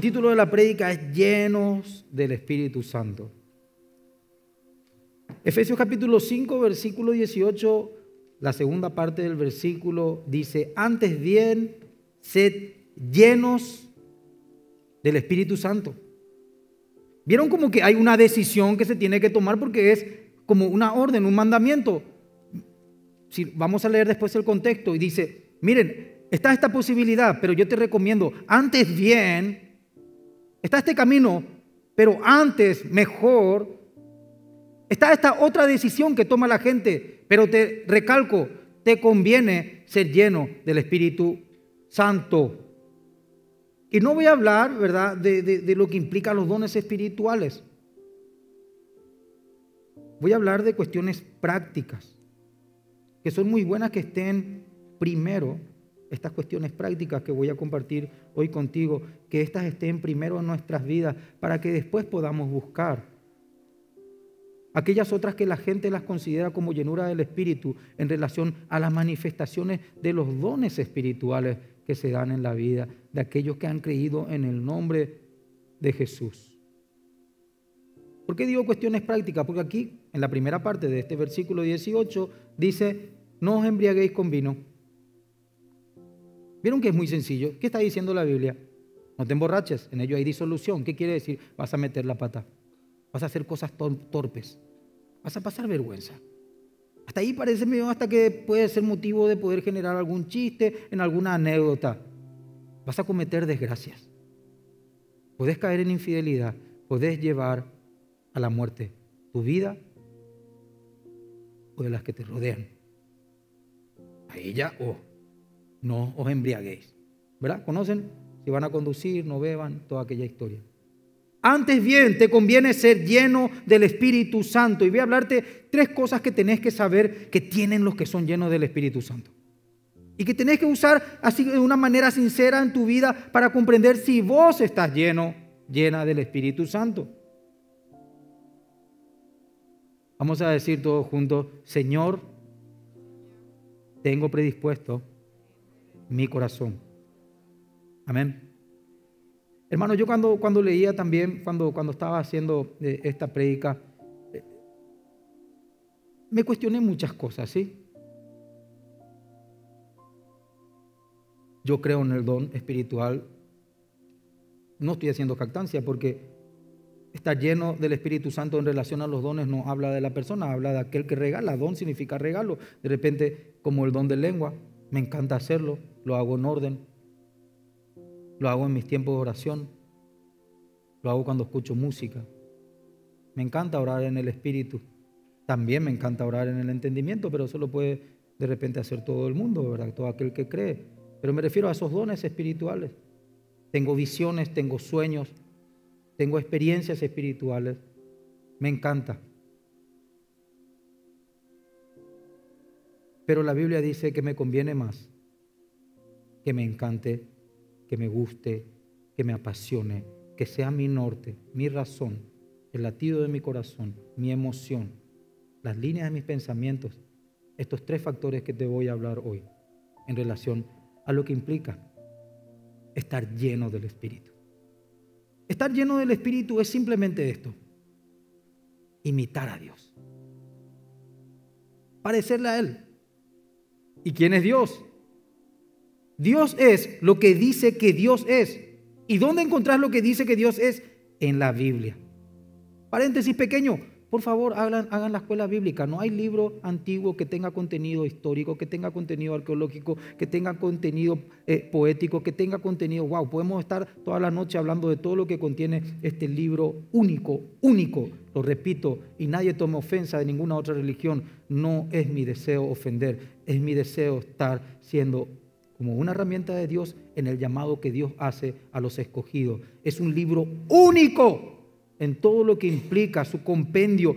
El título de la prédica es Llenos del Espíritu Santo. Efesios capítulo 5, versículo 18, la segunda parte del versículo dice, antes bien, sed llenos del Espíritu Santo. Vieron como que hay una decisión que se tiene que tomar porque es como una orden, un mandamiento. Si, vamos a leer después el contexto y dice, miren, está esta posibilidad, pero yo te recomiendo, antes bien, está este camino, pero antes mejor, está esta otra decisión que toma la gente, pero te recalco, te conviene ser lleno del Espíritu Santo. Y no voy a hablar, ¿verdad?, de, de, lo que implica los dones espirituales. Voy a hablar de cuestiones prácticas, que son muy buenas que estén primero, estas cuestiones prácticas que voy a compartir hoy contigo, que estas estén primero en nuestras vidas para que después podamos buscar aquellas otras que la gente las considera como llenura del Espíritu en relación a las manifestaciones de los dones espirituales que se dan en la vida de aquellos que han creído en el nombre de Jesús. ¿Por qué digo cuestiones prácticas? Porque aquí, en la primera parte de este versículo 18, dice, no os embriaguéis con vino. ¿Vieron que es muy sencillo? ¿Qué está diciendo la Biblia? No te emborraches, en ello hay disolución. ¿Qué quiere decir? Vas a meter la pata, vas a hacer cosas torpes, vas a pasar vergüenza. Hasta ahí parece medio hasta que puede ser motivo de poder generar algún chiste en alguna anécdota. Vas a cometer desgracias. Podés caer en infidelidad. Podés llevar a la muerte tu vida o de las que te rodean. Ahí ya, oh, no os embriaguéis. ¿Verdad? ¿Conocen? Si van a conducir, no beban, toda aquella historia. Antes bien, te conviene ser lleno del Espíritu Santo. Y voy a hablarte tres cosas que tenés que saber que tienen los que son llenos del Espíritu Santo. Y que tenés que usar así de una manera sincera en tu vida para comprender si vos estás lleno, llena del Espíritu Santo. Vamos a decir todos juntos, Señor, tengo predispuesto mi corazón. Amén. Hermano, yo cuando, cuando leía también, cuando, cuando estaba haciendo eh, esta prédica, eh, me cuestioné muchas cosas, ¿sí? Yo creo en el don espiritual. No estoy haciendo jactancia porque estar lleno del Espíritu Santo en relación a los dones no habla de la persona, habla de aquel que regala. Don significa regalo. De repente, como el don de lengua, me encanta hacerlo, lo hago en orden, lo hago en mis tiempos de oración. Lo hago cuando escucho música. Me encanta orar en el espíritu. También me encanta orar en el entendimiento, pero eso lo puede de repente hacer todo el mundo, ¿verdad? Todo aquel que cree. Pero me refiero a esos dones espirituales. Tengo visiones, tengo sueños, tengo experiencias espirituales. Me encanta. Pero la Biblia dice que me conviene más que me encante que me guste, que me apasione, que sea mi norte, mi razón, el latido de mi corazón, mi emoción, las líneas de mis pensamientos, estos tres factores que te voy a hablar hoy en relación a lo que implica estar lleno del Espíritu. Estar lleno del Espíritu es simplemente esto, imitar a Dios, parecerle a Él. ¿Y quién es Dios? Dios es lo que dice que Dios es. ¿Y dónde encontrás lo que dice que Dios es? En la Biblia. Paréntesis pequeño. Por favor, hagan, la escuela bíblica. No hay libro antiguo que tenga contenido histórico, que tenga contenido arqueológico, que tenga contenido eh, poético, que tenga contenido. Wow, podemos estar toda la noche hablando de todo lo que contiene este libro único, único. Lo repito, y nadie tome ofensa de ninguna otra religión. No es mi deseo ofender, es mi deseo estar siendo como una herramienta de Dios en el llamado que Dios hace a los escogidos. Es un libro único en todo lo que implica su compendio,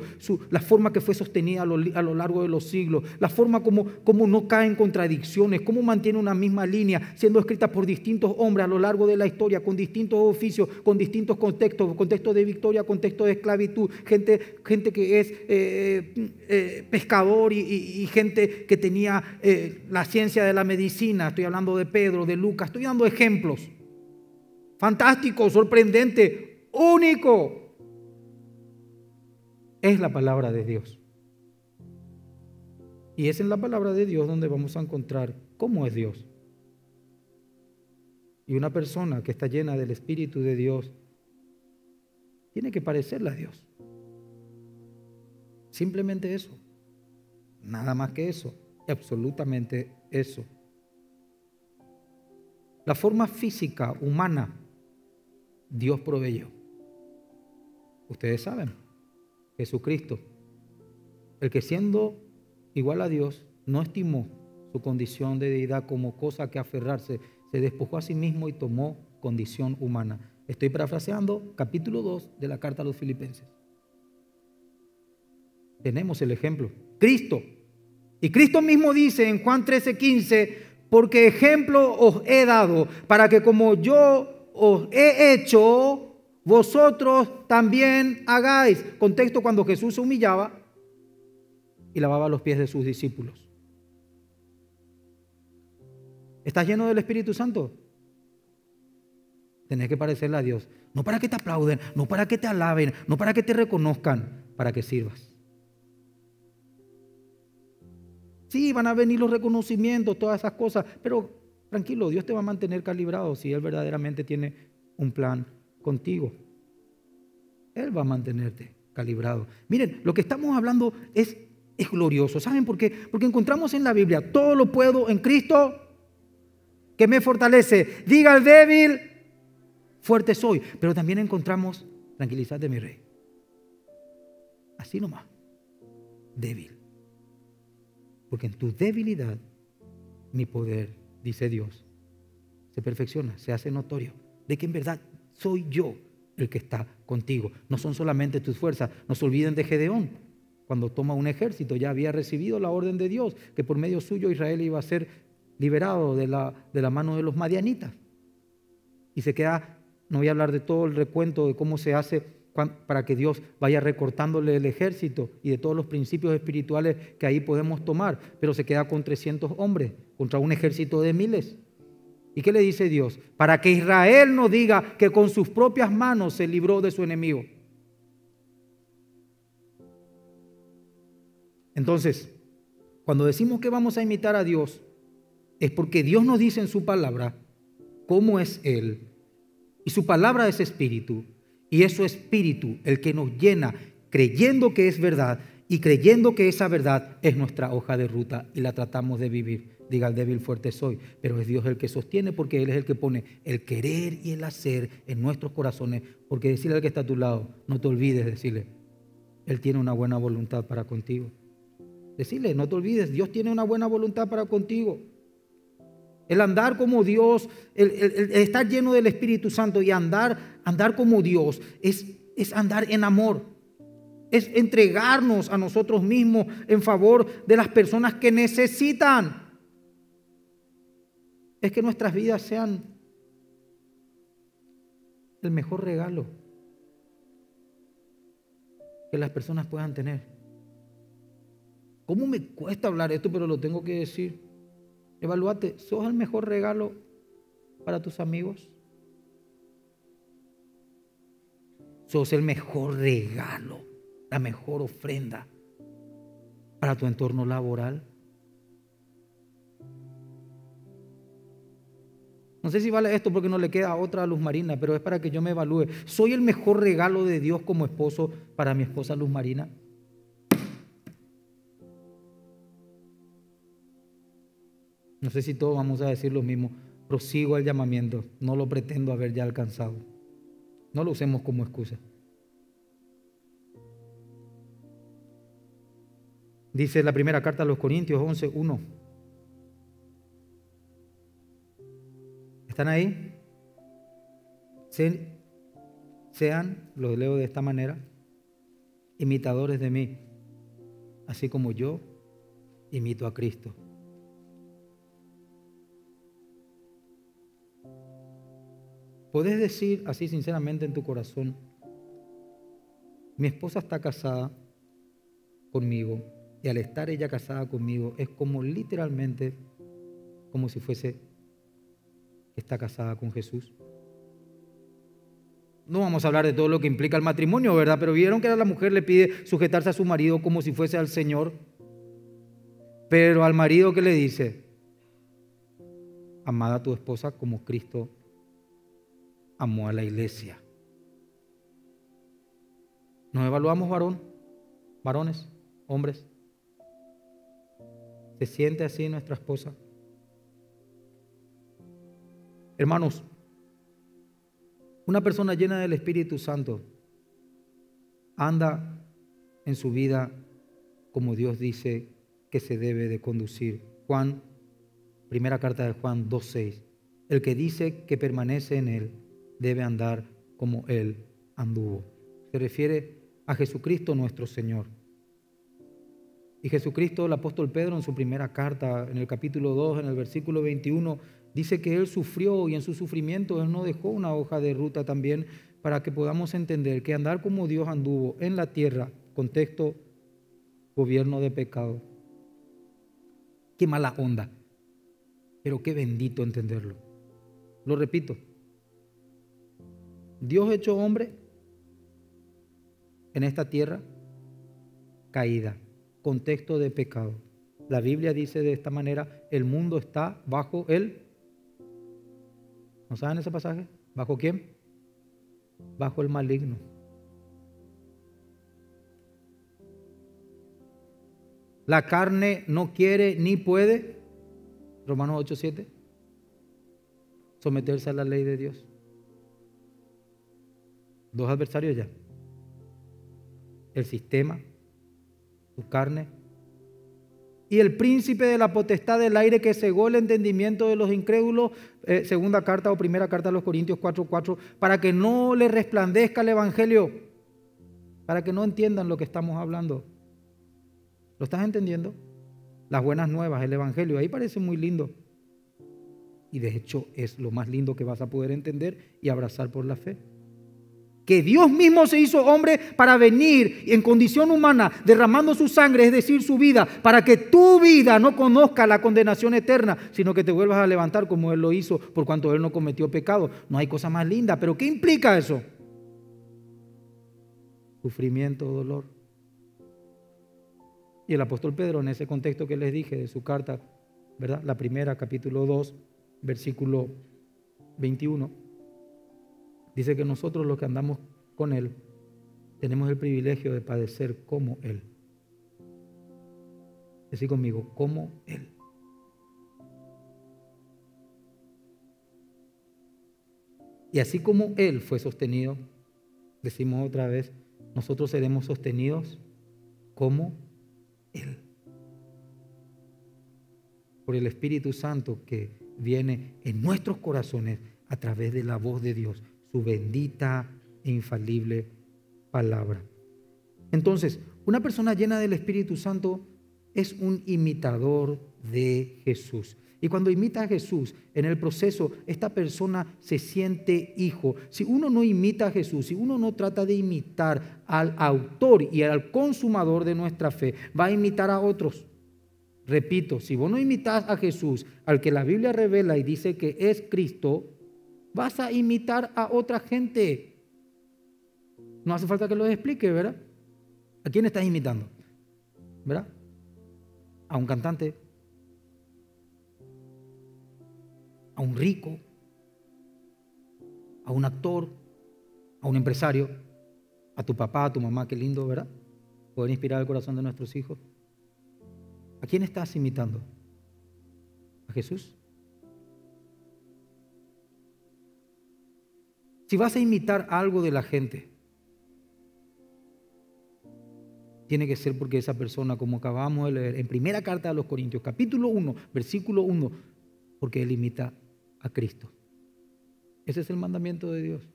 la forma que fue sostenida a lo, largo de los siglos, la forma como, no cae en contradicciones, cómo mantiene una misma línea, siendo escrita por distintos hombres a lo largo de la historia, con distintos oficios, con distintos contextos, contexto de victoria, contexto de esclavitud, gente, gente que es eh, eh, pescador y, gente que tenía eh, la ciencia de la medicina, estoy hablando de Pedro, de Lucas, estoy dando ejemplos. fantástico, sorprendente, único. Es la palabra de Dios. Y es en la palabra de Dios donde vamos a encontrar cómo es Dios. Y una persona que está llena del Espíritu de Dios tiene que parecerle a Dios. Simplemente eso. Nada más que eso. Absolutamente eso. La forma física, humana, Dios proveyó. Ustedes saben, Jesucristo, el que siendo igual a Dios, no estimó su condición de deidad como cosa que aferrarse, se despojó a sí mismo y tomó condición humana. Estoy parafraseando capítulo 2 de la carta a los filipenses. Tenemos el ejemplo. Cristo. Y Cristo mismo dice en Juan 13, 15, porque ejemplo os he dado, para que como yo os he hecho, vosotros también hagáis. Contexto cuando Jesús se humillaba y lavaba los pies de sus discípulos. ¿Estás lleno del Espíritu Santo? Tenés que parecerle a Dios. No para que te aplauden, no para que te alaben, no para que te reconozcan, para que sirvas. Sí, van a venir los reconocimientos, todas esas cosas, pero tranquilo, Dios te va a mantener calibrado si Él verdaderamente tiene un plan contigo. Él va a mantenerte calibrado. Miren, lo que estamos hablando es es glorioso. ¿Saben por qué? Porque encontramos en la Biblia, todo lo puedo en Cristo que me fortalece. Diga al débil, fuerte soy. Pero también encontramos, tranquilízate mi rey. Así nomás, débil. Porque en tu debilidad, mi poder, dice Dios, se perfecciona, se hace notorio. De que en verdad soy yo el que está contigo. No son solamente tus fuerzas. No se olviden de Gedeón cuando toma un ejército, ya había recibido la orden de Dios, que por medio suyo Israel iba a ser liberado de la, de la mano de los madianitas. Y se queda, no voy a hablar de todo el recuento de cómo se hace para que Dios vaya recortándole el ejército y de todos los principios espirituales que ahí podemos tomar, pero se queda con 300 hombres contra un ejército de miles. ¿Y qué le dice Dios? Para que Israel no diga que con sus propias manos se libró de su enemigo. Entonces, cuando decimos que vamos a imitar a Dios, es porque Dios nos dice en su palabra cómo es Él. Y su palabra es espíritu. Y es su espíritu el que nos llena creyendo que es verdad y creyendo que esa verdad es nuestra hoja de ruta y la tratamos de vivir. Diga el débil fuerte soy, pero es Dios el que sostiene porque Él es el que pone el querer y el hacer en nuestros corazones. Porque decirle al que está a tu lado, no te olvides decirle, Él tiene una buena voluntad para contigo. Decirle, no te olvides, Dios tiene una buena voluntad para contigo. El andar como Dios, el, estar lleno del Espíritu Santo y andar, andar como Dios es, es andar en amor. Es entregarnos a nosotros mismos en favor de las personas que necesitan. Es que nuestras vidas sean el mejor regalo que las personas puedan tener. ¿Cómo me cuesta hablar esto, pero lo tengo que decir? Evalúate, ¿sos el mejor regalo para tus amigos? ¿Sos el mejor regalo, la mejor ofrenda para tu entorno laboral? No sé si vale esto porque no le queda otra a Luz Marina, pero es para que yo me evalúe. ¿Soy el mejor regalo de Dios como esposo para mi esposa Luz Marina? No sé si todos vamos a decir lo mismo. Prosigo el llamamiento. No lo pretendo haber ya alcanzado. No lo usemos como excusa. Dice la primera carta a los Corintios 11, ¿Están ahí? Sean, lo leo de esta manera, imitadores de mí, así como yo imito a Cristo. Podés decir así sinceramente en tu corazón, mi esposa está casada conmigo y al estar ella casada conmigo es como literalmente como si fuese está casada con Jesús. No vamos a hablar de todo lo que implica el matrimonio, ¿verdad? Pero vieron que la mujer le pide sujetarse a su marido como si fuese al Señor. Pero al marido que le dice, amada a tu esposa como Cristo amó a la iglesia. Nos evaluamos varón, varones, hombres. ¿Se siente así nuestra esposa? Hermanos, una persona llena del Espíritu Santo anda en su vida como Dios dice que se debe de conducir. Juan, primera carta de Juan 2.6. El que dice que permanece en él debe andar como él anduvo. Se refiere a Jesucristo nuestro Señor. Y Jesucristo, el apóstol Pedro, en su primera carta, en el capítulo 2, en el versículo 21, dice que Él sufrió y en su sufrimiento Él no dejó una hoja de ruta también para que podamos entender que andar como Dios anduvo en la tierra, contexto, gobierno de pecado. Qué mala onda, pero qué bendito entenderlo. Lo repito, Dios hecho hombre en esta tierra caída contexto de pecado. La Biblia dice de esta manera, el mundo está bajo él. ¿No saben ese pasaje? ¿Bajo quién? Bajo el maligno. La carne no quiere ni puede, Romanos 8:7, someterse a la ley de Dios. Dos adversarios ya. El sistema su carne. Y el príncipe de la potestad del aire que cegó el entendimiento de los incrédulos, eh, segunda carta o primera carta de los Corintios 4:4, para que no le resplandezca el Evangelio, para que no entiendan lo que estamos hablando. ¿Lo estás entendiendo? Las buenas nuevas, el Evangelio, ahí parece muy lindo. Y de hecho es lo más lindo que vas a poder entender y abrazar por la fe que Dios mismo se hizo hombre para venir en condición humana, derramando su sangre, es decir, su vida, para que tu vida no conozca la condenación eterna, sino que te vuelvas a levantar como Él lo hizo, por cuanto Él no cometió pecado. No hay cosa más linda, pero ¿qué implica eso? Sufrimiento, dolor. Y el apóstol Pedro, en ese contexto que les dije de su carta, ¿verdad? La primera, capítulo 2, versículo 21 Dice que nosotros los que andamos con Él tenemos el privilegio de padecer como Él. Decir conmigo, como Él. Y así como Él fue sostenido, decimos otra vez, nosotros seremos sostenidos como Él. Por el Espíritu Santo que viene en nuestros corazones a través de la voz de Dios su bendita e infalible palabra. Entonces, una persona llena del Espíritu Santo es un imitador de Jesús. Y cuando imita a Jesús, en el proceso, esta persona se siente hijo. Si uno no imita a Jesús, si uno no trata de imitar al autor y al consumador de nuestra fe, va a imitar a otros. Repito, si vos no imitas a Jesús, al que la Biblia revela y dice que es Cristo, vas a imitar a otra gente. No hace falta que lo explique, ¿verdad? ¿A quién estás imitando? ¿Verdad? A un cantante, a un rico, a un actor, a un empresario, a tu papá, a tu mamá, qué lindo, ¿verdad? Poder inspirar el corazón de nuestros hijos. ¿A quién estás imitando? ¿A Jesús? Si vas a imitar algo de la gente, tiene que ser porque esa persona, como acabamos de leer en primera carta de los Corintios, capítulo 1, versículo 1, porque él imita a Cristo. Ese es el mandamiento de Dios.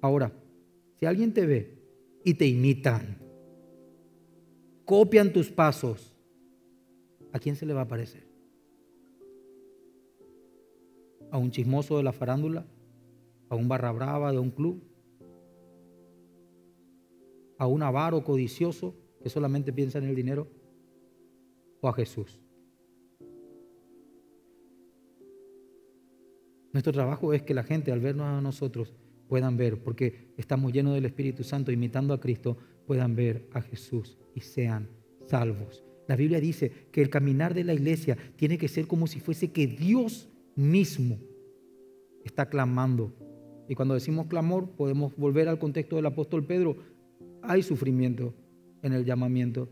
Ahora, si alguien te ve y te imitan, copian tus pasos, ¿a quién se le va a parecer? ¿A un chismoso de la farándula? A un barra brava de un club, a un avaro codicioso que solamente piensa en el dinero, o a Jesús. Nuestro trabajo es que la gente al vernos a nosotros puedan ver, porque estamos llenos del Espíritu Santo, imitando a Cristo, puedan ver a Jesús y sean salvos. La Biblia dice que el caminar de la iglesia tiene que ser como si fuese que Dios mismo está clamando. Y cuando decimos clamor, podemos volver al contexto del apóstol Pedro. Hay sufrimiento en el llamamiento.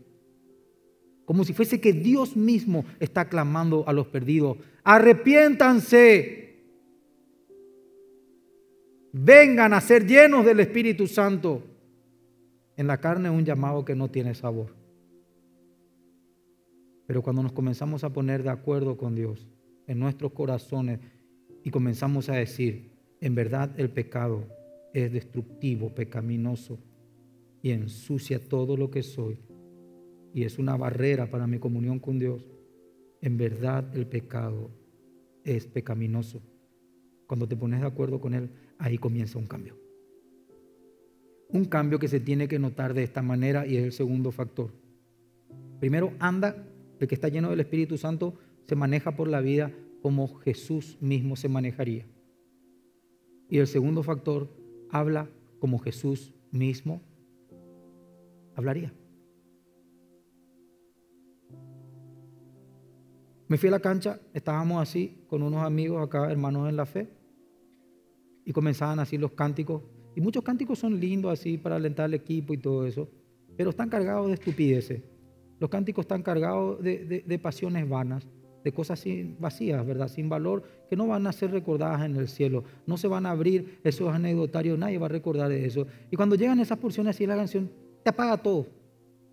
Como si fuese que Dios mismo está clamando a los perdidos. Arrepiéntanse. Vengan a ser llenos del Espíritu Santo. En la carne es un llamado que no tiene sabor. Pero cuando nos comenzamos a poner de acuerdo con Dios en nuestros corazones y comenzamos a decir, en verdad el pecado es destructivo, pecaminoso y ensucia todo lo que soy y es una barrera para mi comunión con Dios, en verdad el pecado es pecaminoso. Cuando te pones de acuerdo con Él, ahí comienza un cambio. Un cambio que se tiene que notar de esta manera y es el segundo factor. Primero, anda el que está lleno del Espíritu Santo se maneja por la vida como Jesús mismo se manejaría. Y el segundo factor, habla como Jesús mismo hablaría. Me fui a la cancha, estábamos así con unos amigos acá, hermanos en la fe, y comenzaban así los cánticos. Y muchos cánticos son lindos así para alentar al equipo y todo eso, pero están cargados de estupideces. Los cánticos están cargados de, pasiones vanas, de cosas vacías, ¿verdad? Sin valor, que no van a ser recordadas en el cielo. No se van a abrir esos anecdotarios, nadie va a recordar de eso. Y cuando llegan esas porciones así la canción, te apaga todo.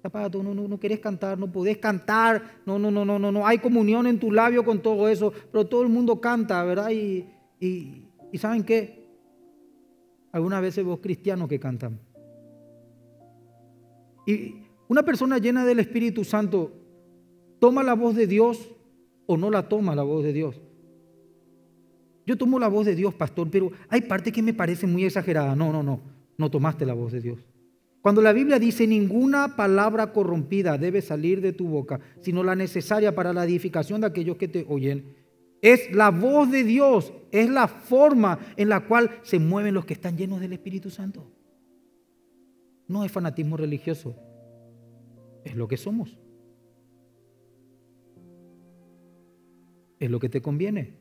Te apaga todo, no, no, no querés cantar, no podés cantar, no, no, no, no, no, no, hay comunión en tu labio con todo eso, pero todo el mundo canta, ¿verdad? Y, y ¿saben qué? Algunas veces vos cristianos que cantan. Y una persona llena del Espíritu Santo toma la voz de Dios o no la toma la voz de Dios. Yo tomo la voz de Dios, pastor, pero hay partes que me parecen muy exageradas. No, no, no, no tomaste la voz de Dios. Cuando la Biblia dice ninguna palabra corrompida debe salir de tu boca, sino la necesaria para la edificación de aquellos que te oyen, es la voz de Dios, es la forma en la cual se mueven los que están llenos del Espíritu Santo. No es fanatismo religioso, es lo que somos. Es lo que te conviene.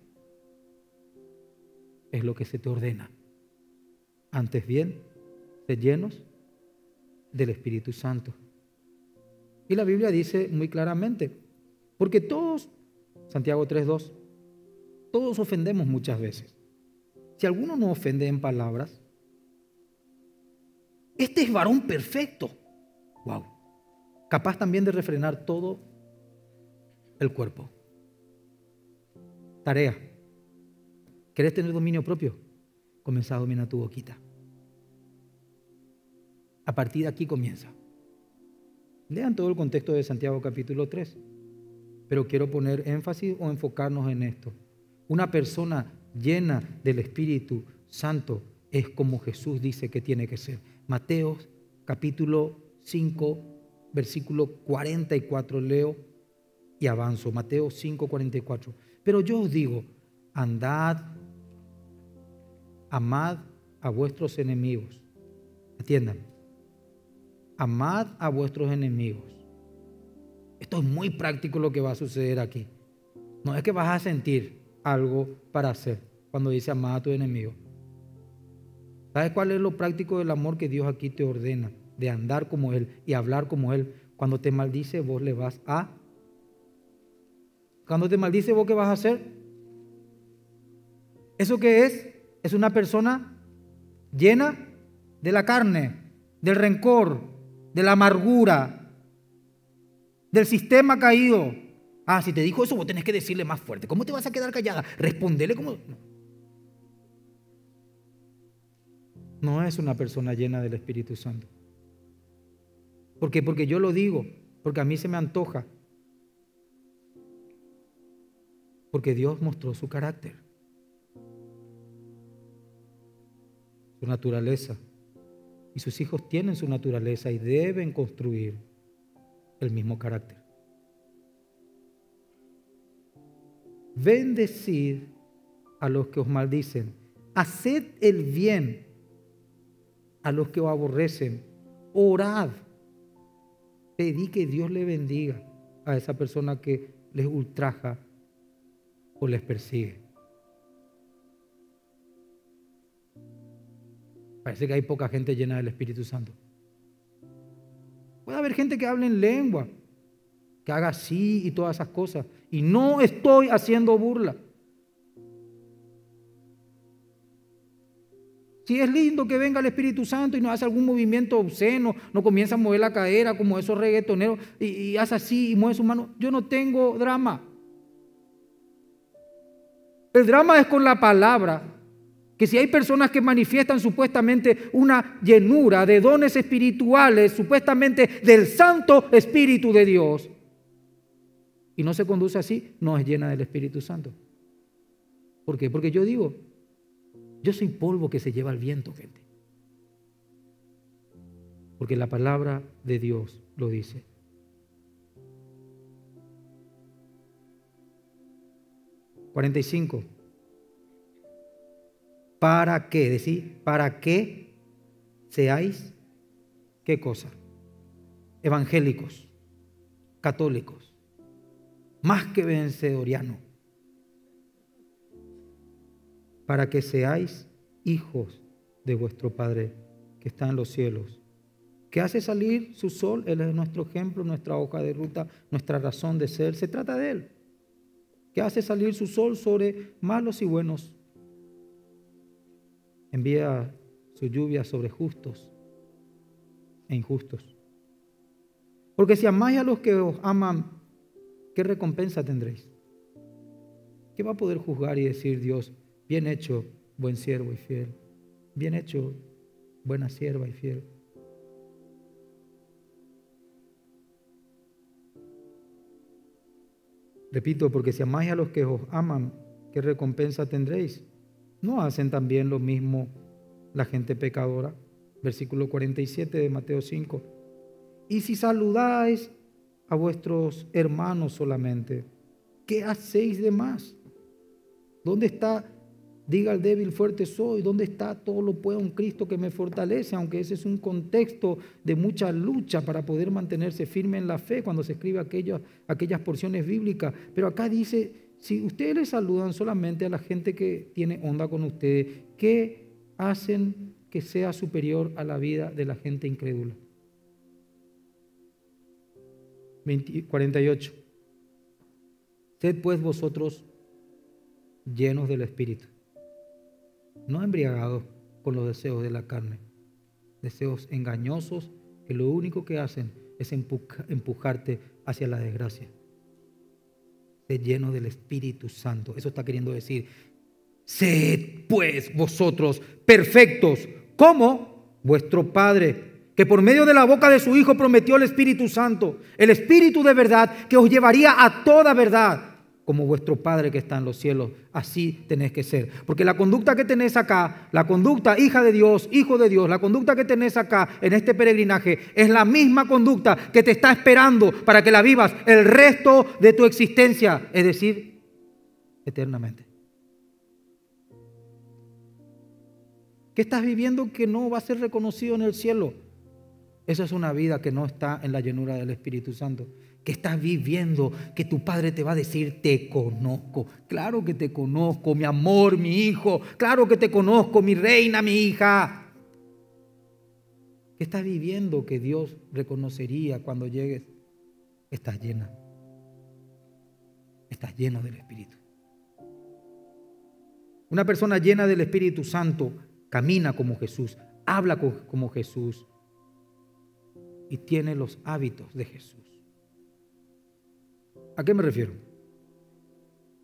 Es lo que se te ordena. Antes bien, de llenos del Espíritu Santo. Y la Biblia dice muy claramente, porque todos, Santiago 3.2, todos ofendemos muchas veces. Si alguno no ofende en palabras, este es varón perfecto. Wow capaz también de refrenar todo el cuerpo. Tarea. ¿Querés tener dominio propio? Comienza a dominar tu boquita. A partir de aquí comienza. Lean todo el contexto de Santiago capítulo 3. Pero quiero poner énfasis o enfocarnos en esto. Una persona llena del Espíritu Santo es como Jesús dice que tiene que ser. Mateo capítulo 5, versículo 44 leo y avanzo. Mateo 5, 44. Pero yo os digo, andad, amad a vuestros enemigos. Atiendan. Amad a vuestros enemigos. Esto es muy práctico lo que va a suceder aquí. No es que vas a sentir algo para hacer cuando dice amad a tu enemigo. ¿Sabes cuál es lo práctico del amor que Dios aquí te ordena? de andar como Él y hablar como Él. Cuando te maldice, vos le vas a... Cuando te maldice, vos qué vas a hacer? ¿Eso qué es? Es una persona llena de la carne, del rencor, de la amargura, del sistema caído. Ah, si te dijo eso, vos tenés que decirle más fuerte. ¿Cómo te vas a quedar callada? Respondele como... No es una persona llena del Espíritu Santo. ¿Por qué? Porque yo lo digo, porque a mí se me antoja. Porque Dios mostró su carácter, su naturaleza. Y sus hijos tienen su naturaleza y deben construir el mismo carácter. Bendecid a los que os maldicen. Haced el bien a los que os aborrecen. Orad. Pedí que Dios le bendiga a esa persona que les ultraja o les persigue. Parece que hay poca gente llena del Espíritu Santo. Puede haber gente que hable en lengua, que haga así y todas esas cosas. Y no estoy haciendo burla. Si es lindo que venga el Espíritu Santo y no hace algún movimiento obsceno, no comienza a mover la cadera como esos reggaetoneros y, y hace así y mueve su mano, yo no tengo drama. El drama es con la palabra, que si hay personas que manifiestan supuestamente una llenura de dones espirituales, supuestamente del Santo Espíritu de Dios, y no se conduce así, no es llena del Espíritu Santo. ¿Por qué? Porque yo digo, yo soy polvo que se lleva al viento, gente. Porque la palabra de Dios lo dice. ¿45? ¿Para qué? Decir, ¿para qué seáis qué cosa? Evangélicos, católicos, más que vencedorianos para que seáis hijos de vuestro Padre que está en los cielos, que hace salir su sol, Él es nuestro ejemplo, nuestra hoja de ruta, nuestra razón de ser, se trata de Él, que hace salir su sol sobre malos y buenos, envía su lluvia sobre justos e injustos. Porque si amáis a los que os aman, ¿qué recompensa tendréis? ¿Qué va a poder juzgar y decir Dios? Bien hecho, buen siervo y fiel. Bien hecho, buena sierva y fiel. Repito, porque si amáis a los que os aman, ¿qué recompensa tendréis? ¿No hacen también lo mismo la gente pecadora? Versículo 47 de Mateo 5. Y si saludáis a vuestros hermanos solamente, ¿qué hacéis de más? ¿Dónde está Diga al débil, fuerte soy. ¿Dónde está todo lo puedo un Cristo que me fortalece? Aunque ese es un contexto de mucha lucha para poder mantenerse firme en la fe cuando se escribe aquellas, porciones bíblicas. Pero acá dice, si ustedes saludan solamente a la gente que tiene onda con ustedes, ¿qué hacen que sea superior a la vida de la gente incrédula? 48. Sed pues vosotros llenos del Espíritu no embriagados con los deseos de la carne, deseos engañosos que lo único que hacen es empujarte hacia la desgracia. Sed lleno del Espíritu Santo. Eso está queriendo decir, sed pues vosotros perfectos, como vuestro Padre que por medio de la boca de su Hijo prometió el Espíritu Santo, el Espíritu de verdad que os llevaría a toda verdad como vuestro Padre que está en los cielos. Así tenés que ser. Porque la conducta que tenés acá, la conducta hija de Dios, hijo de Dios, la conducta que tenés acá en este peregrinaje es la misma conducta que te está esperando para que la vivas el resto de tu existencia, es decir, eternamente. ¿Qué estás viviendo que no va a ser reconocido en el cielo? Esa es una vida que no está en la llenura del Espíritu Santo que estás viviendo, que tu padre te va a decir, te conozco. Claro que te conozco, mi amor, mi hijo. Claro que te conozco, mi reina, mi hija. ¿Qué estás viviendo que Dios reconocería cuando llegues? Estás llena. Estás lleno del Espíritu. Una persona llena del Espíritu Santo camina como Jesús, habla como Jesús y tiene los hábitos de Jesús. ¿A qué me refiero?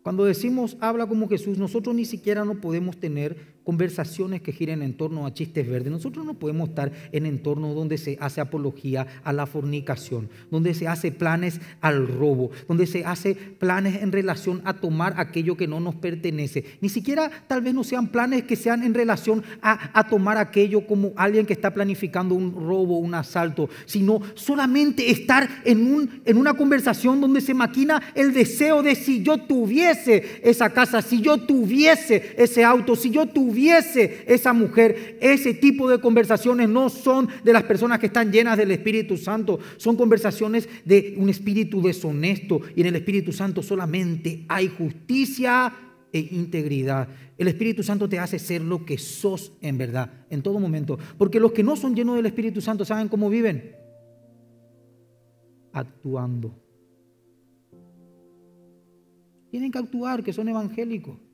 Cuando decimos habla como Jesús, nosotros ni siquiera no podemos tener conversaciones que giren en torno a chistes verdes. Nosotros no podemos estar en entorno donde se hace apología a la fornicación, donde se hace planes al robo, donde se hace planes en relación a tomar aquello que no nos pertenece. Ni siquiera tal vez no sean planes que sean en relación a, a tomar aquello como alguien que está planificando un robo, un asalto, sino solamente estar en, un, en una conversación donde se maquina el deseo de si yo tuviese esa casa, si yo tuviese ese auto, si yo tuviese tuviese esa mujer, ese tipo de conversaciones no son de las personas que están llenas del Espíritu Santo, son conversaciones de un espíritu deshonesto y en el Espíritu Santo solamente hay justicia e integridad. El Espíritu Santo te hace ser lo que sos en verdad, en todo momento. Porque los que no son llenos del Espíritu Santo, ¿saben cómo viven? Actuando. Tienen que actuar, que son evangélicos.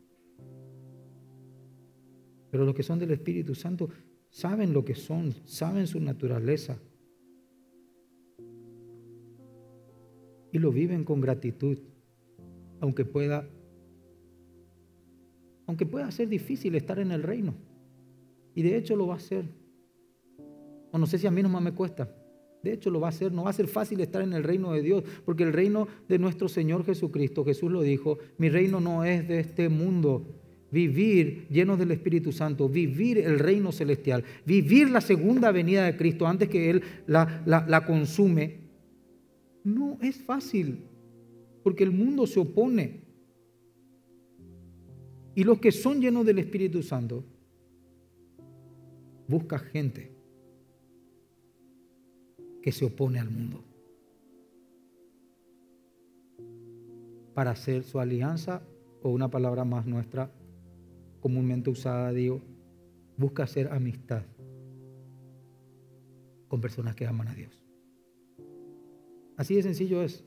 Pero los que son del Espíritu Santo saben lo que son, saben su naturaleza. Y lo viven con gratitud, aunque pueda aunque pueda ser difícil estar en el reino. Y de hecho lo va a hacer. O no sé si a mí nomás me cuesta. De hecho lo va a hacer. No va a ser fácil estar en el reino de Dios. Porque el reino de nuestro Señor Jesucristo, Jesús lo dijo, mi reino no es de este mundo. Vivir llenos del Espíritu Santo, vivir el reino celestial, vivir la segunda venida de Cristo antes que Él la, la, la consume, no es fácil. Porque el mundo se opone. Y los que son llenos del Espíritu Santo, busca gente que se opone al mundo para hacer su alianza o una palabra más nuestra, comúnmente usada, digo, busca hacer amistad con personas que aman a Dios. Así de sencillo es.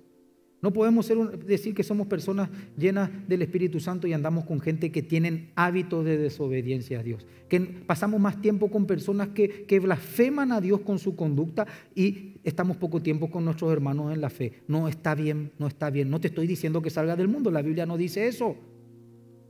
No podemos decir que somos personas llenas del Espíritu Santo y andamos con gente que tienen hábitos de desobediencia a Dios. Que pasamos más tiempo con personas que, que blasfeman a Dios con su conducta y estamos poco tiempo con nuestros hermanos en la fe. No está bien, no está bien. No te estoy diciendo que salga del mundo. La Biblia no dice eso.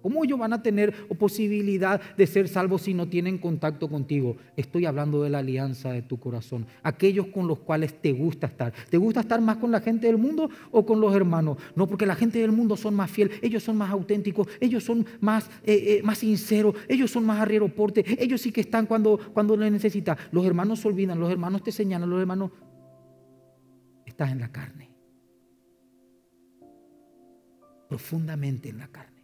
¿Cómo ellos van a tener posibilidad de ser salvos si no tienen contacto contigo? Estoy hablando de la alianza de tu corazón, aquellos con los cuales te gusta estar. ¿Te gusta estar más con la gente del mundo o con los hermanos? No, porque la gente del mundo son más fiel, ellos son más auténticos, ellos son más, eh, eh, más sinceros, ellos son más arrieroporte, ellos sí que están cuando, cuando les necesitas. Los hermanos se olvidan, los hermanos te señalan, los hermanos... Estás en la carne, profundamente en la carne.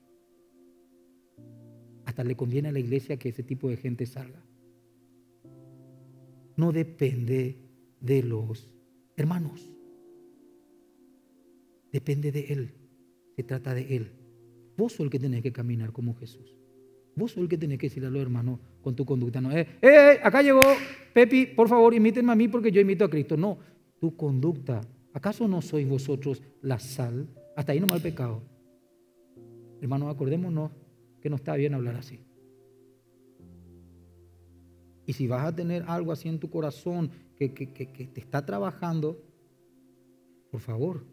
Le conviene a la iglesia que ese tipo de gente salga. No depende de los hermanos. Depende de Él. Se trata de Él. Vos sos el que tenés que caminar como Jesús. Vos sos el que tenés que decirle a los hermanos con tu conducta. No, eh, eh, eh, acá llegó Pepi, por favor, imítenme a mí porque yo imito a Cristo. No, tu conducta. ¿Acaso no sois vosotros la sal? Hasta ahí no mal pecado. Hermanos, acordémonos que no está bien hablar así. Y si vas a tener algo así en tu corazón que, te está trabajando, por favor,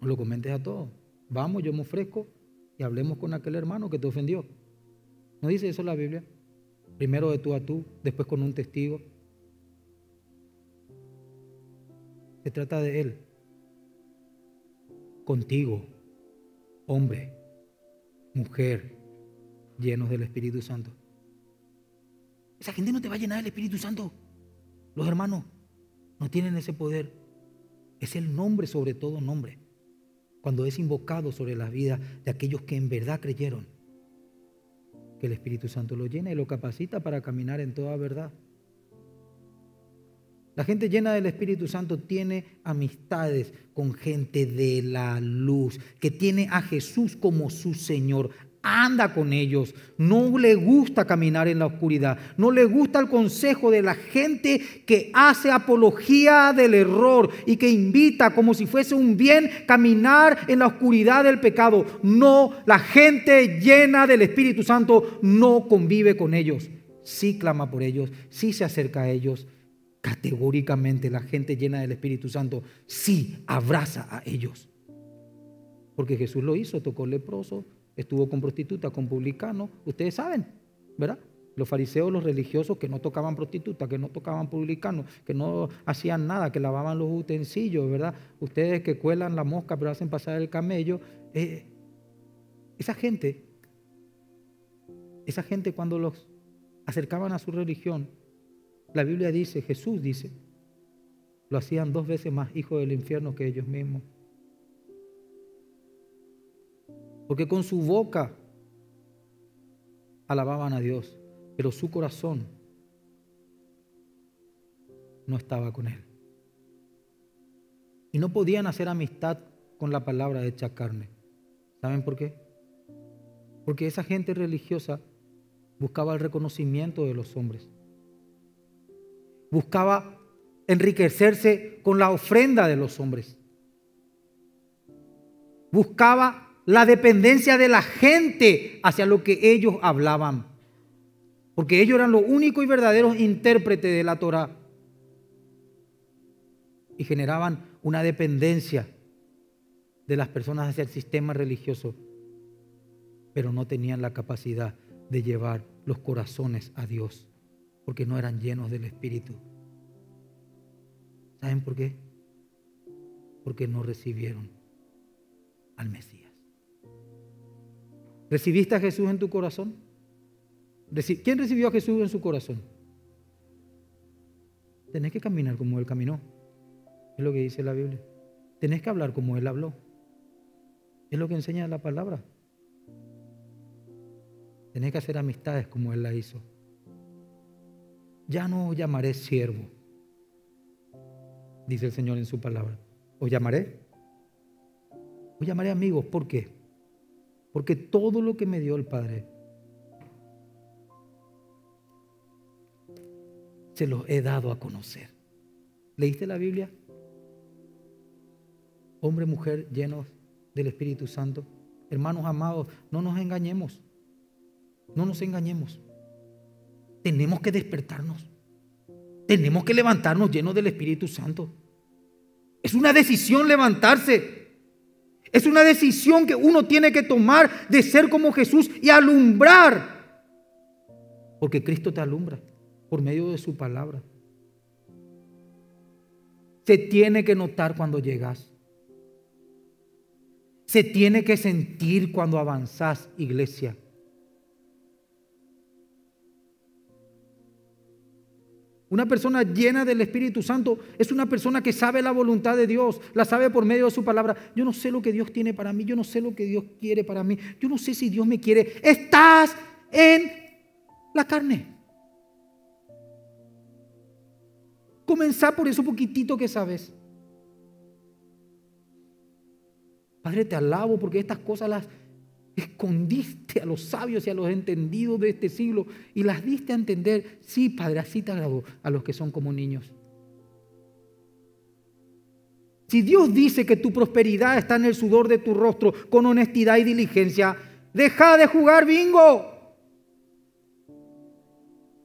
no lo comentes a todos. Vamos, yo me ofrezco y hablemos con aquel hermano que te ofendió. ¿No dice eso la Biblia? Primero de tú a tú, después con un testigo. Se trata de Él. Contigo, hombre mujer, llenos del Espíritu Santo. Esa gente no te va a llenar del Espíritu Santo. Los hermanos no tienen ese poder. Es el nombre sobre todo nombre. Cuando es invocado sobre la vida de aquellos que en verdad creyeron. Que el Espíritu Santo lo llena y lo capacita para caminar en toda verdad. La gente llena del Espíritu Santo tiene amistades con gente de la luz, que tiene a Jesús como su Señor. Anda con ellos. No le gusta caminar en la oscuridad. No le gusta el consejo de la gente que hace apología del error y que invita como si fuese un bien caminar en la oscuridad del pecado. No, la gente llena del Espíritu Santo no convive con ellos. Sí clama por ellos, sí se acerca a ellos categóricamente la gente llena del Espíritu Santo sí abraza a ellos. Porque Jesús lo hizo, tocó leproso, estuvo con prostitutas, con publicanos, ustedes saben, ¿verdad? Los fariseos, los religiosos que no tocaban prostitutas, que no tocaban publicanos, que no hacían nada, que lavaban los utensilios, ¿verdad? Ustedes que cuelan la mosca pero hacen pasar el camello. Eh, esa gente, esa gente cuando los acercaban a su religión, la Biblia dice, Jesús dice, lo hacían dos veces más hijos del infierno que ellos mismos. Porque con su boca alababan a Dios, pero su corazón no estaba con Él. Y no podían hacer amistad con la palabra hecha carne. ¿Saben por qué? Porque esa gente religiosa buscaba el reconocimiento de los hombres. Buscaba enriquecerse con la ofrenda de los hombres. Buscaba la dependencia de la gente hacia lo que ellos hablaban. Porque ellos eran los únicos y verdaderos intérpretes de la Torah. Y generaban una dependencia de las personas hacia el sistema religioso. Pero no tenían la capacidad de llevar los corazones a Dios. Porque no eran llenos del Espíritu. ¿Saben por qué? Porque no recibieron al Mesías. ¿Recibiste a Jesús en tu corazón? ¿Quién recibió a Jesús en su corazón? Tenés que caminar como Él caminó. Es lo que dice la Biblia. Tenés que hablar como Él habló. Es lo que enseña la palabra. Tenés que hacer amistades como Él la hizo. Ya no os llamaré siervo, dice el Señor en su palabra. Os llamaré. Os llamaré amigos. ¿Por qué? Porque todo lo que me dio el Padre, se los he dado a conocer. ¿Leíste la Biblia? Hombre, mujer llenos del Espíritu Santo. Hermanos amados, no nos engañemos. No nos engañemos. Tenemos que despertarnos. Tenemos que levantarnos llenos del Espíritu Santo. Es una decisión levantarse. Es una decisión que uno tiene que tomar de ser como Jesús y alumbrar. Porque Cristo te alumbra por medio de su palabra. Se tiene que notar cuando llegas. Se tiene que sentir cuando avanzás, iglesia. Una persona llena del Espíritu Santo es una persona que sabe la voluntad de Dios, la sabe por medio de su palabra. Yo no sé lo que Dios tiene para mí, yo no sé lo que Dios quiere para mí, yo no sé si Dios me quiere. Estás en la carne. Comenzá por eso poquitito que sabes. Padre, te alabo porque estas cosas las escondiste a los sabios y a los entendidos de este siglo y las diste a entender. Sí, Padre, así te agradó a los que son como niños. Si Dios dice que tu prosperidad está en el sudor de tu rostro con honestidad y diligencia, deja de jugar bingo.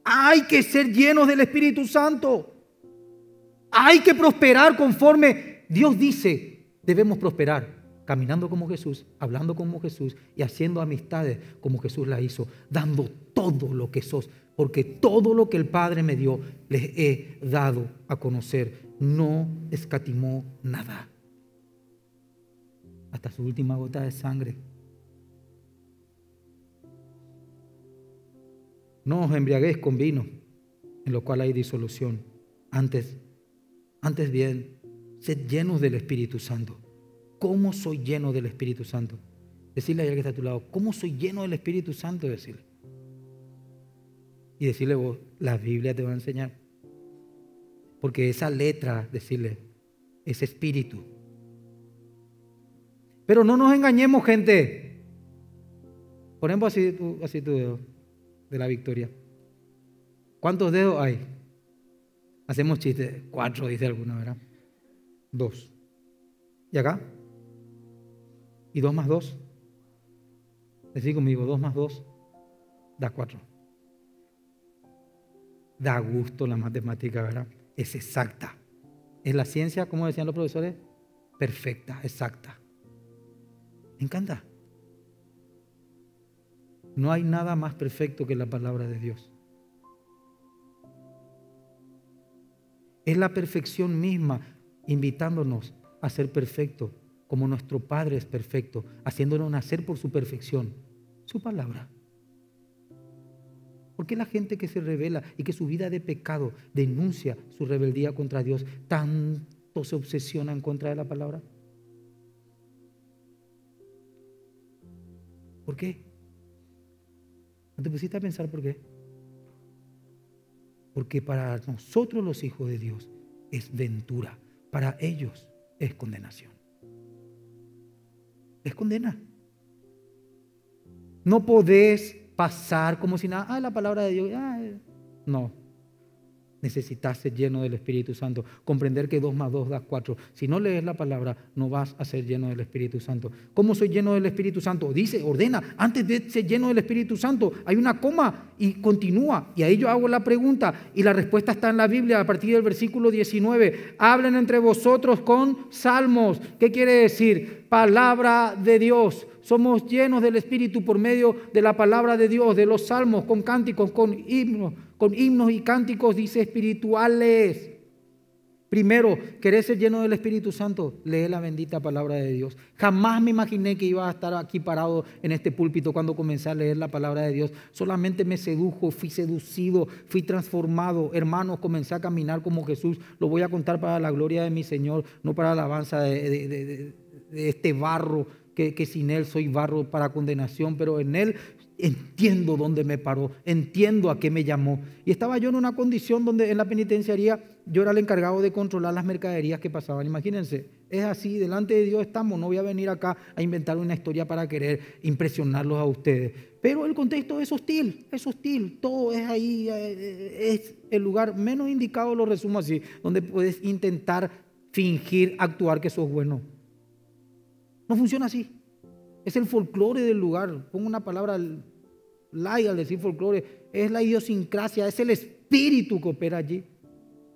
Hay que ser llenos del Espíritu Santo. Hay que prosperar conforme Dios dice, debemos prosperar caminando como Jesús, hablando como Jesús y haciendo amistades como Jesús la hizo, dando todo lo que sos, porque todo lo que el Padre me dio les he dado a conocer. No escatimó nada. Hasta su última gota de sangre. No os embriaguéis con vino, en lo cual hay disolución. Antes, antes bien, sed llenos del Espíritu Santo ¿Cómo soy lleno del Espíritu Santo? Decirle a alguien que está a tu lado, ¿cómo soy lleno del Espíritu Santo? Decirle. Y decirle vos, la Biblia te va a enseñar. Porque esa letra, decirle, es espíritu. Pero no nos engañemos, gente. Ponemos así tu, así tu dedo de la victoria. ¿Cuántos dedos hay? Hacemos chistes. Cuatro, dice alguna, ¿verdad? Dos. ¿Y acá? ¿Y dos más dos? Decir conmigo, dos más dos da cuatro. Da gusto la matemática, ¿verdad? Es exacta. Es la ciencia, como decían los profesores, perfecta, exacta. Me encanta. No hay nada más perfecto que la palabra de Dios. Es la perfección misma invitándonos a ser perfectos como nuestro Padre es perfecto, haciéndonos nacer por su perfección, su palabra. ¿Por qué la gente que se revela y que su vida de pecado denuncia su rebeldía contra Dios tanto se obsesiona en contra de la palabra? ¿Por qué? ¿No te pusiste a pensar por qué? Porque para nosotros los hijos de Dios es ventura, para ellos es condenación. Es condena. No podés pasar como si nada, ah, la palabra de Dios, ah, no. Necesitas ser lleno del Espíritu Santo, comprender que dos más dos da cuatro. Si no lees la palabra, no vas a ser lleno del Espíritu Santo. ¿Cómo soy lleno del Espíritu Santo? Dice, ordena, antes de ser lleno del Espíritu Santo, hay una coma y continúa. Y ahí yo hago la pregunta y la respuesta está en la Biblia a partir del versículo 19. Hablen entre vosotros con salmos. ¿Qué quiere decir? Palabra de Dios. Somos llenos del Espíritu por medio de la palabra de Dios, de los salmos, con cánticos, con himnos con himnos y cánticos, dice, espirituales. Primero, ¿querés ser lleno del Espíritu Santo? Lee la bendita palabra de Dios. Jamás me imaginé que iba a estar aquí parado en este púlpito cuando comencé a leer la palabra de Dios. Solamente me sedujo, fui seducido, fui transformado. Hermanos, comencé a caminar como Jesús. Lo voy a contar para la gloria de mi Señor, no para la alabanza de, este barro, que, que sin Él soy barro para condenación, pero en Él entiendo dónde me paró, entiendo a qué me llamó. Y estaba yo en una condición donde en la penitenciaría yo era el encargado de controlar las mercaderías que pasaban. Imagínense, es así, delante de Dios estamos, no voy a venir acá a inventar una historia para querer impresionarlos a ustedes. Pero el contexto es hostil, es hostil, todo es ahí, eh, es el lugar menos indicado, lo resumo así, donde puedes intentar fingir, actuar que sos bueno. No funciona así. Es el folclore del lugar. Pongo una palabra lai al decir folclore. Es la idiosincrasia, es el espíritu que opera allí.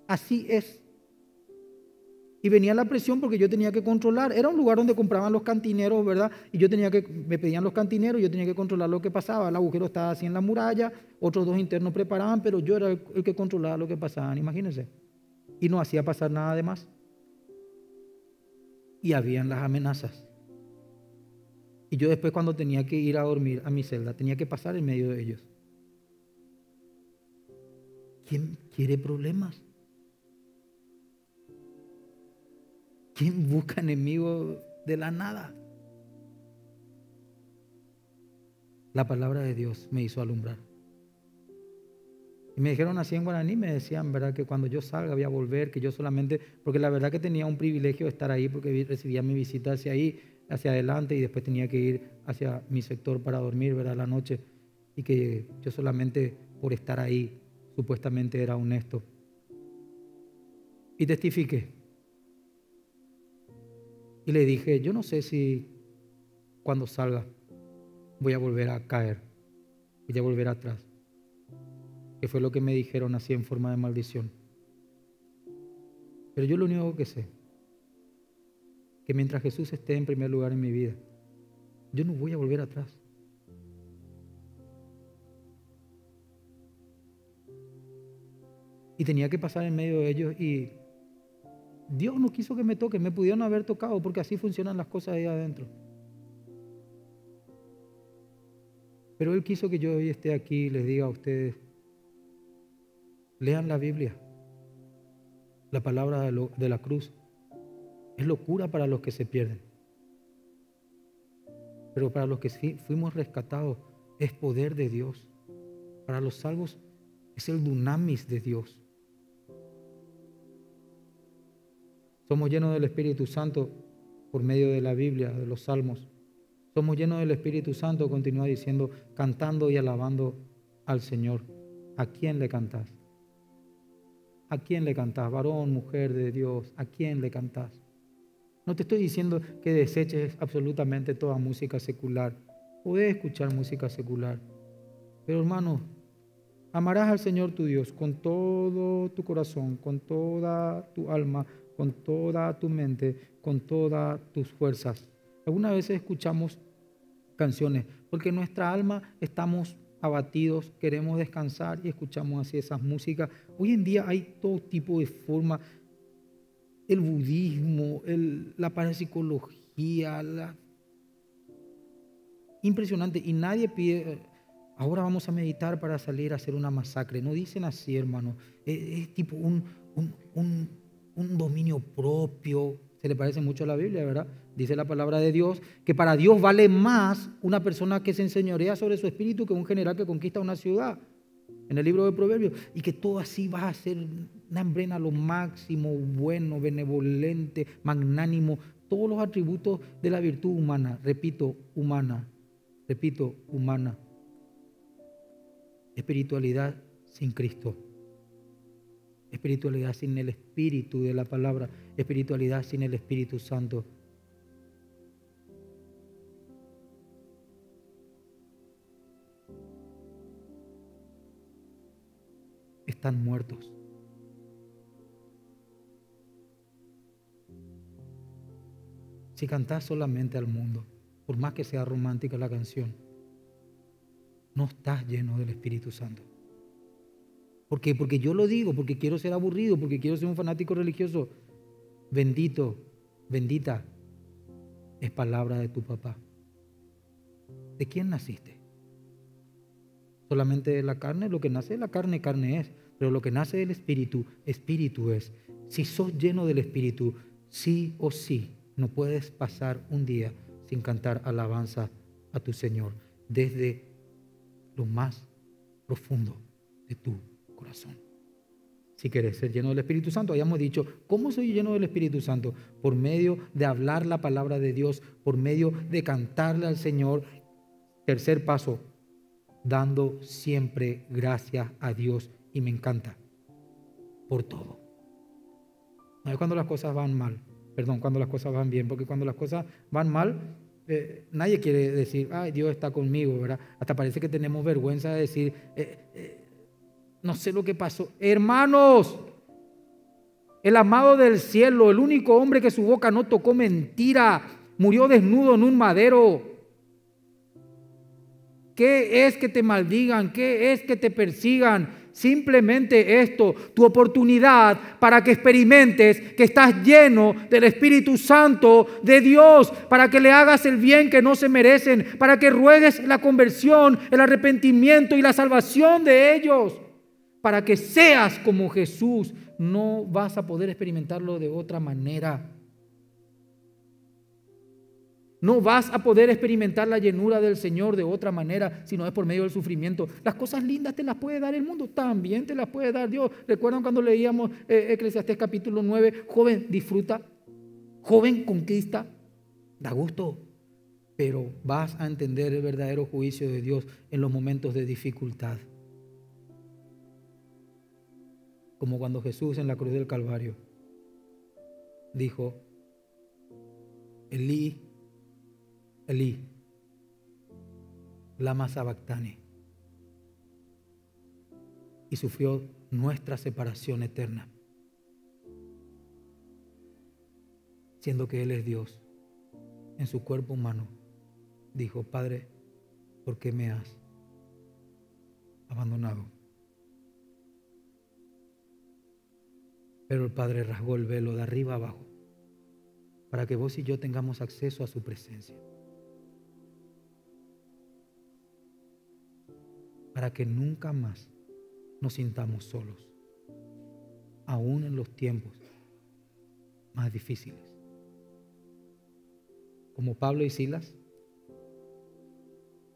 Así es. Y venía la presión porque yo tenía que controlar. Era un lugar donde compraban los cantineros, ¿verdad? Y yo tenía que, me pedían los cantineros, yo tenía que controlar lo que pasaba. El agujero estaba así en la muralla, otros dos internos preparaban, pero yo era el, el que controlaba lo que pasaba, imagínense. Y no hacía pasar nada de más. Y habían las amenazas. Y yo después cuando tenía que ir a dormir a mi celda, tenía que pasar en medio de ellos. ¿Quién quiere problemas? ¿Quién busca enemigos de la nada? La palabra de Dios me hizo alumbrar. Y me dijeron así en guaraní, me decían, ¿verdad? Que cuando yo salga voy a volver, que yo solamente, porque la verdad que tenía un privilegio de estar ahí, porque recibía mi visita hacia ahí, hacia adelante y después tenía que ir hacia mi sector para dormir, ¿verdad? La noche. Y que yo solamente por estar ahí supuestamente era honesto. Y testifiqué. Y le dije, yo no sé si cuando salga voy a volver a caer, voy a volver atrás. Que fue lo que me dijeron así en forma de maldición. Pero yo lo único que sé que mientras Jesús esté en primer lugar en mi vida, yo no voy a volver atrás. Y tenía que pasar en medio de ellos y Dios no quiso que me toque, me pudieron haber tocado porque así funcionan las cosas ahí adentro. Pero Él quiso que yo hoy esté aquí y les diga a ustedes, lean la Biblia, la palabra de la cruz. Es locura para los que se pierden. Pero para los que fuimos rescatados es poder de Dios. Para los salvos es el dunamis de Dios. Somos llenos del Espíritu Santo por medio de la Biblia, de los salmos. Somos llenos del Espíritu Santo, continúa diciendo, cantando y alabando al Señor. ¿A quién le cantás? ¿A quién le cantás? Varón, mujer de Dios, ¿a quién le cantás? No te estoy diciendo que deseches absolutamente toda música secular. Puedes escuchar música secular. Pero hermano, amarás al Señor tu Dios con todo tu corazón, con toda tu alma, con toda tu mente, con todas tus fuerzas. Algunas veces escuchamos canciones porque en nuestra alma estamos abatidos, queremos descansar y escuchamos así esas músicas. Hoy en día hay todo tipo de formas el budismo, la parapsicología, la... impresionante. Y nadie pide, ahora vamos a meditar para salir a hacer una masacre. No dicen así, hermano. Es, tipo un, un, dominio propio. Se le parece mucho a la Biblia, ¿verdad? Dice la palabra de Dios que para Dios vale más una persona que se enseñorea sobre su espíritu que un general que conquista una ciudad. En el libro de Proverbios. Y que todo así va a ser una hambrena lo máximo, bueno, benevolente, magnánimo. Todos los atributos de la virtud humana. Repito, humana. Repito, humana. Espiritualidad sin Cristo. Espiritualidad sin el Espíritu de la palabra. Espiritualidad sin el Espíritu Santo. Están muertos. Si cantás solamente al mundo, por más que sea romántica la canción, no estás lleno del Espíritu Santo. ¿Por qué? Porque yo lo digo, porque quiero ser aburrido, porque quiero ser un fanático religioso. Bendito, bendita es palabra de tu papá. ¿De quién naciste? Solamente de la carne, lo que nace de la carne, carne es, pero lo que nace del Espíritu, Espíritu es. Si sos lleno del Espíritu, sí o sí, no puedes pasar un día sin cantar alabanza a tu Señor desde lo más profundo de tu corazón. Si quieres ser lleno del Espíritu Santo, hayamos dicho, ¿cómo soy lleno del Espíritu Santo? Por medio de hablar la palabra de Dios, por medio de cantarle al Señor. Tercer paso, dando siempre gracias a Dios. Y me encanta, por todo. No es cuando las cosas van mal, perdón, cuando las cosas van bien, porque cuando las cosas van mal, eh, nadie quiere decir, ay, Dios está conmigo, ¿verdad? Hasta parece que tenemos vergüenza de decir, eh, eh, no sé lo que pasó. Hermanos, el amado del cielo, el único hombre que su boca no tocó mentira, murió desnudo en un madero. ¿Qué es que te maldigan? ¿Qué es que te persigan? Simplemente esto, tu oportunidad para que experimentes que estás lleno del Espíritu Santo de Dios, para que le hagas el bien que no se merecen, para que ruegues la conversión, el arrepentimiento y la salvación de ellos para que seas como Jesús, no vas a poder experimentarlo de otra manera. No vas a poder experimentar la llenura del Señor de otra manera si no es por medio del sufrimiento. Las cosas lindas te las puede dar el mundo, también te las puede dar Dios. ¿Recuerdan cuando leíamos eh, Eclesiastés capítulo 9? Joven, disfruta. Joven, conquista. Da gusto. Pero vas a entender el verdadero juicio de Dios en los momentos de dificultad. como cuando Jesús en la cruz del Calvario dijo, Elí, Elí, lama sabactani, y sufrió nuestra separación eterna, siendo que Él es Dios, en su cuerpo humano, dijo, Padre, ¿por qué me has abandonado? Pero el Padre rasgó el velo de arriba abajo para que vos y yo tengamos acceso a su presencia. Para que nunca más nos sintamos solos, aún en los tiempos más difíciles. Como Pablo y Silas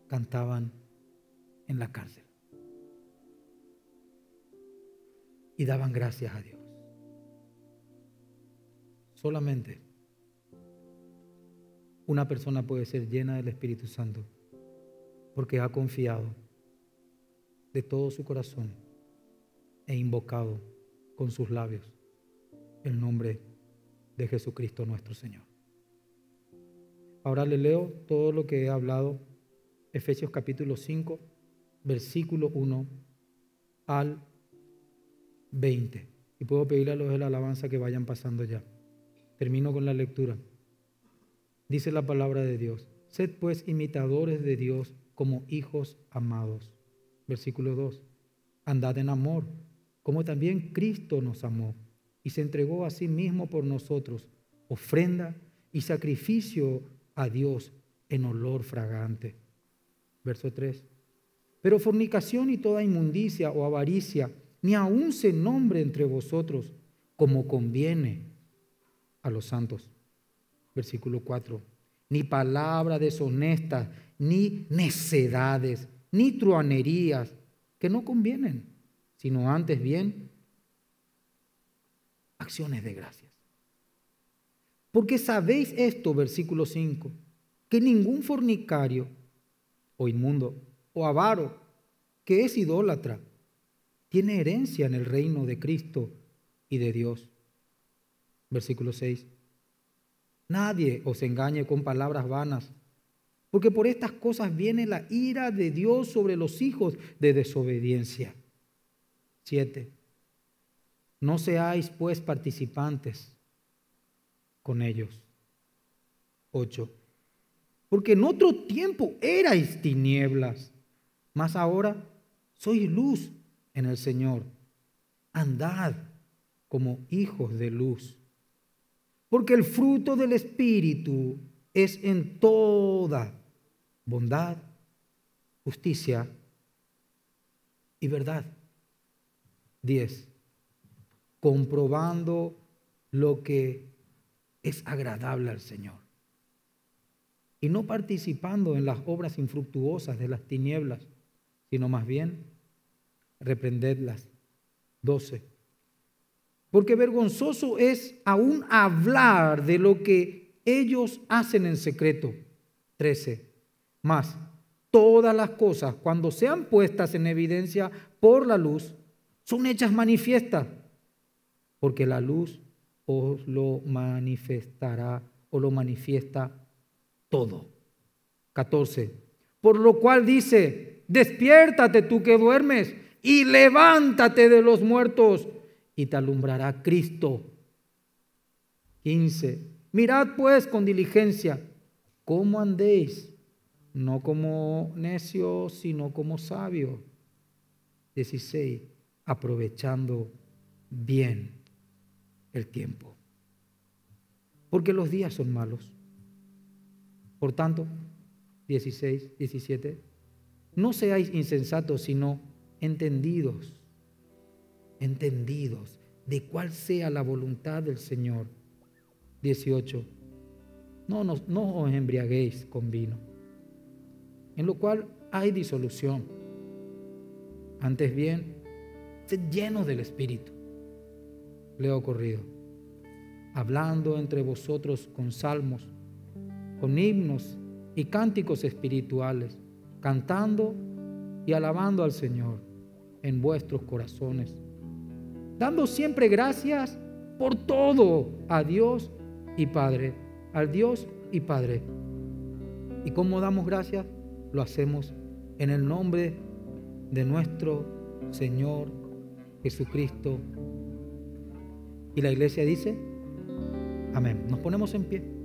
cantaban en la cárcel y daban gracias a Dios. Solamente una persona puede ser llena del Espíritu Santo porque ha confiado de todo su corazón e invocado con sus labios el nombre de Jesucristo nuestro Señor. Ahora le leo todo lo que he hablado, Efesios capítulo 5, versículo 1 al 20. Y puedo pedirle a los de la alabanza que vayan pasando ya. Termino con la lectura. Dice la palabra de Dios. Sed pues imitadores de Dios como hijos amados. Versículo 2. Andad en amor, como también Cristo nos amó y se entregó a sí mismo por nosotros, ofrenda y sacrificio a Dios en olor fragante. Verso 3. Pero fornicación y toda inmundicia o avaricia, ni aun se nombre entre vosotros como conviene a los santos, versículo 4, ni palabra deshonesta, ni necedades, ni truanerías, que no convienen, sino antes bien acciones de gracias. Porque sabéis esto, versículo 5, que ningún fornicario o inmundo o avaro que es idólatra tiene herencia en el reino de Cristo y de Dios. Versículo 6. Nadie os engañe con palabras vanas, porque por estas cosas viene la ira de Dios sobre los hijos de desobediencia. 7. No seáis pues participantes con ellos. 8. Porque en otro tiempo erais tinieblas, mas ahora sois luz en el Señor. Andad como hijos de luz. Porque el fruto del Espíritu es en toda bondad, justicia y verdad. 10 comprobando lo que es agradable al Señor. Y no participando en las obras infructuosas de las tinieblas, sino más bien reprendedlas. 12. Porque vergonzoso es aún hablar de lo que ellos hacen en secreto. 13. Más, todas las cosas, cuando sean puestas en evidencia por la luz, son hechas manifiestas porque la luz os lo manifestará o lo manifiesta todo. 14. Por lo cual dice, despiértate tú que duermes y levántate de los muertos y te alumbrará Cristo. 15. Mirad pues con diligencia cómo andéis, no como necios, sino como sabios. 16. Aprovechando bien el tiempo. Porque los días son malos. Por tanto, 16, 17, no seáis insensatos, sino entendidos, entendidos de cuál sea la voluntad del Señor. 18, no, no, no os embriaguéis con vino, en lo cual hay disolución. Antes bien, sed llenos del Espíritu le ha ocurrido. Hablando entre vosotros con salmos, con himnos y cánticos espirituales, cantando y alabando al Señor en vuestros corazones, dando siempre gracias por todo a Dios y Padre, al Dios y Padre. ¿Y cómo damos gracias? Lo hacemos en el nombre de nuestro Señor Jesucristo y la iglesia dice, amén. Nos ponemos en pie.